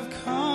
I've come.